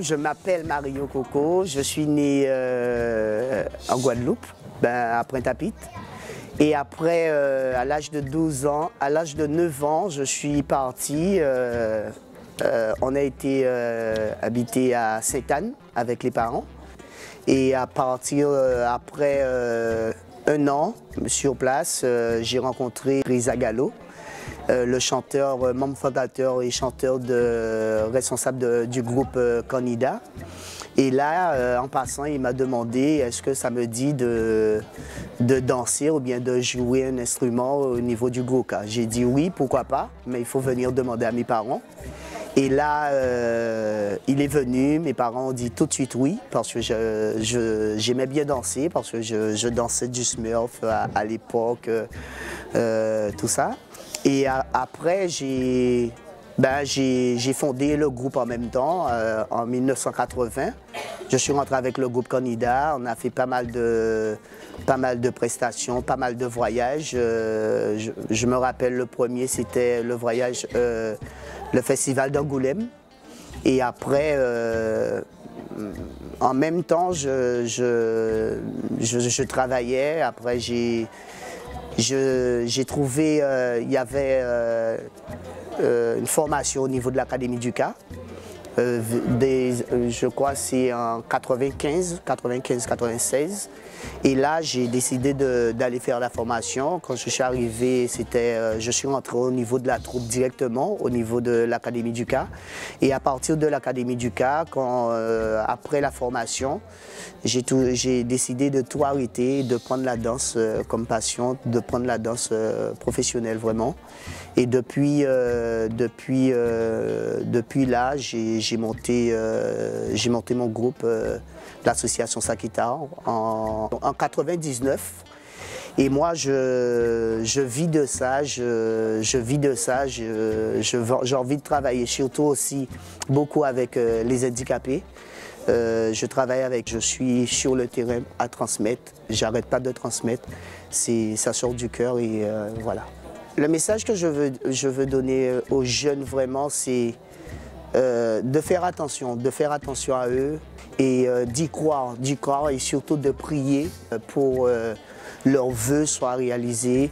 Je m'appelle Mario Coco, je suis né euh, en Guadeloupe, ben, à Pointe-à-Pitre. Et après, euh, à l'âge de 12 ans, à l'âge de 9 ans, je suis parti. euh, on a été habité à Sainte-Anne avec les parents. Et à partir, après un an sur place, j'ai rencontré Risa Gallo, le chanteur, euh, membre fondateur et chanteur de, responsable du groupe euh, Canida. Et là, euh, en passant, il m'a demandé est-ce que ça me dit de, de danser ou bien de jouer un instrument au niveau du Goka. J'ai dit oui, pourquoi pas, mais il faut venir demander à mes parents. Et là, euh, il est venu, mes parents ont dit tout de suite oui, parce que je- je- j'aimais bien danser, parce que je, dansais du Smurf à, à l'époque, euh, euh, tout ça. Et après, j'ai ben, fondé le groupe en même temps, euh, en 1980. Je suis rentré avec le groupe Canida, on a fait pas mal de, pas mal de prestations, pas mal de voyages. Euh, je, me rappelle le premier, c'était le voyage, euh, le festival d'Angoulême. Et après, euh, en même temps, je, travaillais. Après, j'ai trouvé, euh, il y avait euh, une formation au niveau de l'Académie du Cas. Euh, des- euh, je crois c'est en 95, 95, 96. Et là, j'ai décidé d'aller faire la formation. Quand je suis arrivé, c'était, euh, je suis rentré au niveau de la troupe directement, au niveau de l'Académie du Cas. Et à partir de l'Académie du Cas, quand, euh, après la formation, j'ai décidé de tout arrêter, de prendre la danse euh, comme passion, de prendre la danse euh, professionnelle vraiment. Et depuis, euh, depuis, depuis là, j'ai j'ai monté, euh, j'ai monté mon groupe, euh, l'association Sakita, en, en 99. Et moi, je, je vis de ça, je, je vis de ça, je- je- j'ai envie de travailler surtout aussi beaucoup avec euh, les handicapés. Je travaille avec, je suis sur le terrain à transmettre, j'arrête pas de transmettre, ça sort du cœur et voilà. Le message que je veux, je veux donner aux jeunes vraiment, c'est euh, de faire attention, de faire attention à eux et euh, d'y croire, d'y croire et surtout de prier pour euh, leurs vœux soient réalisés.